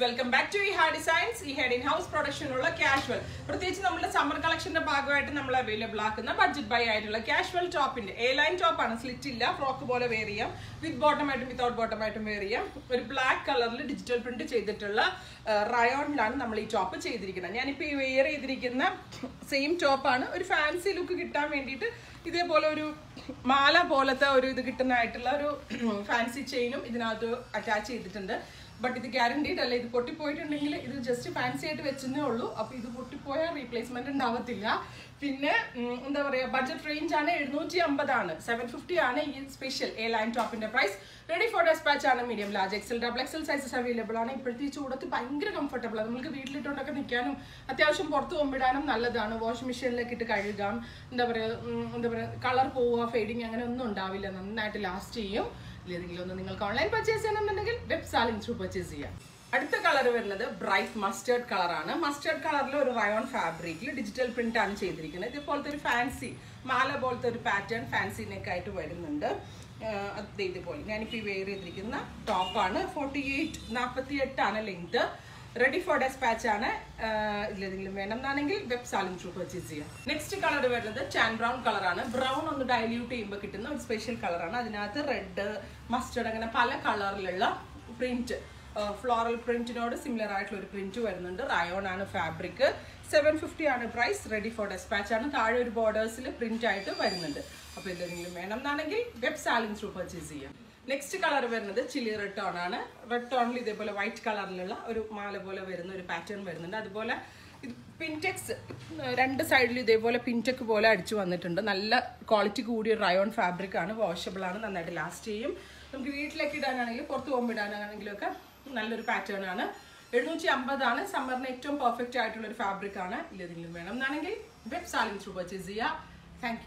Welcome back to ഈ ഹാർ designs ഈ ഹെഡ് ഇൻ ഹൗസ് പ്രൊഡക്ഷനുള്ള കാഷ്വൽ പ്രത്യേകിച്ച് നമ്മുടെ സമ്മർ കളക്ഷന്റെ ഭാഗമായിട്ട് നമ്മൾ അവൈലബിൾ ആക്കുന്ന ബഡ്ജറ്റ് ബൈ ആയിട്ടുള്ള കാഷ്വൽ ടോപ്പിന്റെ എ ലൈൻ ടോപ്പ് ആണ്. സ്ലിറ്റ് ഇല്ല ഫ്രോക്ക് പോലെ വെയർ ചെയ്യാം. വിത്ത് ബോട്ടം ആയിട്ടും വിത്തൗട്ട് ബോട്ടം ആയിട്ടും വെയർ ചെയ്യാം. ഒരു ബ്ലാക്ക് കളറിൽ ഡിജിറ്റൽ പ്രിന്റ് ചെയ്തിട്ടുള്ള റയോണിലാണ് നമ്മൾ ഈ ടോപ്പ് ചെയ്തിരിക്കുന്നത്. ഞാനിപ്പോൾ ഈ വെയർ ചെയ്തിരിക്കുന്ന സെയിം ടോപ്പാണ് ഒരു ഫാൻസി ലുക്ക് കിട്ടാൻ വേണ്ടിയിട്ട് ഇതേപോലെ ഒരു മാല പോലത്തെ ഒരു ഇത് കിട്ടുന്നതായിട്ടുള്ള ഒരു ഫാൻസി ചെയിനും ഇതിനകത്ത് അറ്റാച്ച് ചെയ്തിട്ടുണ്ട്. ബട്ട് ഇത് ഗ്യാരണ്ടീഡ് അല്ല. ഇത് പൊട്ടിപ്പോയിട്ടുണ്ടെങ്കിൽ ഇത് ജസ്റ്റ് ഫാൻസി ആയിട്ട് വെച്ചെന്നേ ഉള്ളൂ. അപ്പോൾ ഇത് പൊട്ടിപ്പോയാൽ റീപ്ലേസ്മെന്റ് ഉണ്ടാവത്തില്ല. പിന്നെ എന്താ പറയുക ബഡ്ജറ്റ് റേഞ്ച് ആണ് എഴുന്നൂറ്റി അമ്പതാണ് സെവൻ ഫിഫ്റ്റി ആണ് ഈ സ്പെഷ്യൽ എ ലൈൻ ടോപ്പിന്റെ പ്രൈസ് റെഡി ഫോർ ഡെസ്പാച്ച് ആണ് medium large XL double XL sizes available ആണ്. ഇപ്പോഴത്തെ ഈ ചൂടത്ത് ഭയങ്കര കംഫർട്ടബിൾ ആണ്. നമുക്ക് വീട്ടിലിട്ടോണ്ടൊക്കെ നിൽക്കാനും അത്യാവശ്യം പുറത്ത് കൊമ്പിടാനും നല്ലതാണ്. വാഷിംഗ് മെഷീനിലേക്ക് ഇട്ട് കഴുകാം. എന്താ പറയുക എന്താ പറയുക കളർ പോവുക ഫെയ്ഡിങ് അങ്ങനെ ഒന്നും ഉണ്ടാവില്ല. നന്നായിട്ട് ലാസ്റ്റ് ചെയ്യും. ഏതെങ്കിലും ഒന്ന് നിങ്ങൾക്ക് ഓൺലൈൻ പർച്ചേസ് ചെയ്യണമെന്നുണ്ടെങ്കിൽ വെബ് സാലിംഗ് ത്രൂ പർച്ചേസ് ചെയ്യാം. അടുത്ത കളർ വരുന്നത് ബ്രൈറ്റ് മസ്റ്റേർഡ് കളറാണ് മസ്റ്റേർഡ് കളറിൽ ഒരു റയോൺ ഫാബ്രിക്കിൽ ഡിജിറ്റൽ പ്രിന്റ് ആണ് ചെയ്തിരിക്കുന്നത്. ഇതുപോലത്തെ ഒരു ഫാൻസി മാല പോലത്തെ ഒരു പാറ്റേൺ ഫാൻസി നെക്ക് ആയിട്ട് വരുന്നുണ്ട്. അത് ഇതുപോലെ. ഞാനിപ്പോൾ ഈ വെയർ ചെയ്തിരിക്കുന്ന ടോപ്പാണ് ഫോർട്ടി എയ്റ്റ് നാൽപ്പത്തി എട്ടാണ് ലെങ്ത് റെഡി ഫോർ ഡെസ്പാച്ച് ആണ്. ആഹ് ഇതിലേതെങ്കിലും വേണം എന്നാണെങ്കിൽ വെബ് സാലിംഗ് ത്രൂ പർച്ചേസ് ചെയ്യാം നെക്സ്റ്റ് കളർ വരുന്നത് ചാൻ ബ്രൗൺ കളറാണ് ബ്രൗൺ ഒന്ന് ഡൈല്യൂട്ട് ചെയ്യുമ്പോൾ കിട്ടുന്ന ഒരു സ്പെഷ്യൽ കളറാണ് അതിനകത്ത് റെഡ് മസ്റ്റർഡ് അങ്ങനെ പല കളറിലുള്ള പ്രിന്റ് ഫ്ലോറൽ പ്രിന്റിനോട് സിമിലർ ആയിട്ടുള്ള ഒരു പ്രിന്റ് വരുന്നുണ്ട്. റയോൺ ആണ് ഫാബ്രിക് സെവൻ ഫിഫ്റ്റി ആണ് പ്രൈസ് റെഡി ഫോർ ഡെസ്പാച്ച് ആണ്. താഴെ ഒരു ബോർഡേഴ്സിൽ പ്രിന്റ് ആയിട്ട് വരുന്നുണ്ട്. അപ്പോൾ എന്തെങ്കിലും വേണം എന്നാണെങ്കിൽ വെബ് സാലിംഗ് ത്രൂ പർച്ചേസ് ചെയ്യാം. നെക്സ്റ്റ് കളർ വരുന്നത് ചില്ലി റെഡ് ടോൺ ആണ്. റെഡ് ടോണിൽ ഇതേപോലെ വൈറ്റ് കളറിലുള്ള ഒരു മാല പോലെ വരുന്ന ഒരു പാറ്റേൺ വരുന്നുണ്ട്. അതുപോലെ ഇത് പിൻടെക്സ് രണ്ട് സൈഡിൽ ഇതേപോലെ പിൻടെക് പോലെ അടിച്ചു വന്നിട്ടുണ്ട്. നല്ല ക്വാളിറ്റി കൂടിയ റയോൺ ഫാബ്രിക് ആണ്. വാഷബിൾ ആണ്. നന്നായിട്ട് ലാസ്റ്റ് ചെയ്യും. നമുക്ക് വീട്ടിലേക്ക് ഇടാനാണെങ്കിലും പുറത്ത് പോകുമ്പോൾ ഇടാനാണെങ്കിലും ഒക്കെ നല്ലൊരു പാറ്റേൺ ആണ്. എഴുന്നൂറ്റി അമ്പതാണ് സമ്മറിന് ഏറ്റവും പെർഫെക്റ്റ് ആയിട്ടുള്ള ഒരു ഫാബ്രിക് ആണ്. ഇല്ലെങ്കിലും വേണം. എന്നാണെങ്കിൽ വെബ് സാലിംഗ് ത്രൂ പർച്ചേസ് ചെയ്യുക താങ്ക്